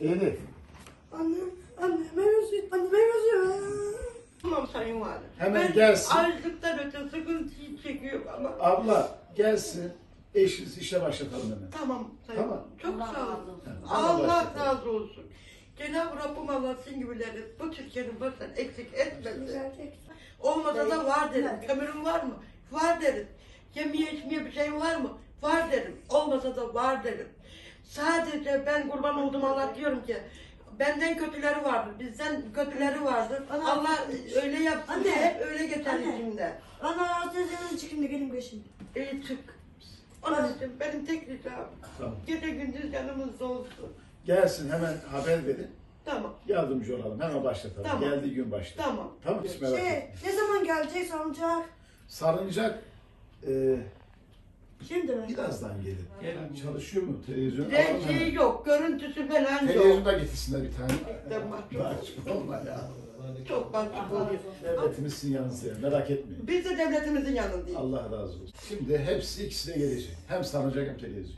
Elif. Annem, anneme yazıyor, anneme yazıyor. Tamam sayın valim. Hemen ben gelsin. açlıktan öte sıkıntıyı çekiyorum ama. Abla gelsin. Eşiniz işe başlatalım hemen. Tamam sayın Tamam. valim. Çok Allah sağ razı olun. olsun. Allah Allah başlasın. razı olsun. Cenab-ı Rabbim Allah sizin gibileri bu Türkiye'nin başından eksik etmesin. Olmasa da var derim. Evet. Kömürün var mı? Var derim. Yemeye içmeye bir şeyin var mı? Var derim. Olmasa da var derim. Sadece ben kurban oldum Allah diyorum ki benden kötüleri vardır, bizden kötüleri vardır. Ana- Allah öyle yapsın Anne. hep öyle geçer Anne. içimde. Ana teyzenin çıkın da gelin peşin. İyi çık. Onun için benim tek ricam Tamam. gece gündüz yanımızda olsun. Gelsin hemen haber verin. Tamam, Yardımcı olalım. Hemen başlatalım. Tamam. Geldiği gün başlayalım. tamam. Tamam hiç merak Şey, etme. ne zaman gelecek sancak? Sarıncak e, Şimdi mi? birazdan gelir. Çalışıyor mu? Televizyon alalım hemen. yok, görüntüsü falan yok. Televizyonda getirsinler bir tane. Ben mahcup Mahcup olma ya. Çok mahcup oluyor. Devletimiz sizin yanınızda. ya, Merak etmeyin. Biz de devletimizin yanındayız. Allah razı olsun. Şimdi hepsi ikisi de gelecek. Hem sarılacak hem televizyon.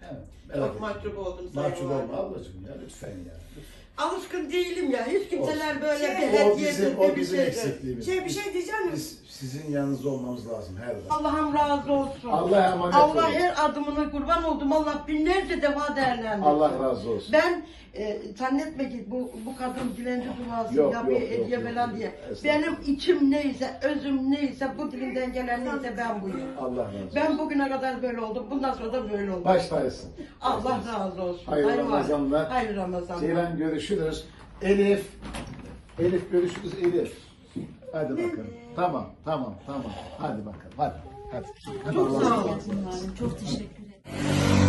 Hemen. Merak Çok mahcup oldum sayın Mahcup valim. olma ablacığım ya lütfen ya. Lütfen. Alışkın değilim ya. Hiç kimseler böyle Şey, bir O hediye bizim, o bizim eksikliğimiz. Şey bir şey diyeceğim mi? Biz sizin yanınızda olmamız lazım her zaman. Allah'ım razı olsun. Allah'a emanet Allah olun. her adımına kurban oldum. Allah binlerce defa değerlendirdi. Allah razı olsun. Ben e, zannetme ki bu, bu kadın dilenci duası Yok, ya bir yok, hediye yok, falan yok. diye. Estağfurullah. Benim içim neyse, özüm neyse, bu dilimden gelen neyse ben buyum. Allah razı olsun. Ben bugüne kadar böyle oldum. Bundan sonra da böyle olacağım. Baş tacısın. Allah razı olsun. Hayırlı Hayır, Ramazanlar. Hayırlı Ramazanlar. Ceylan görüşürüz. Elif. Elif görüşürüz Elif. Hadi bakalım. Tamam, tamam, tamam. Hadi bakalım. Hadi. Hadi. Hadi Çok sağ olun. Çok teşekkür ederim.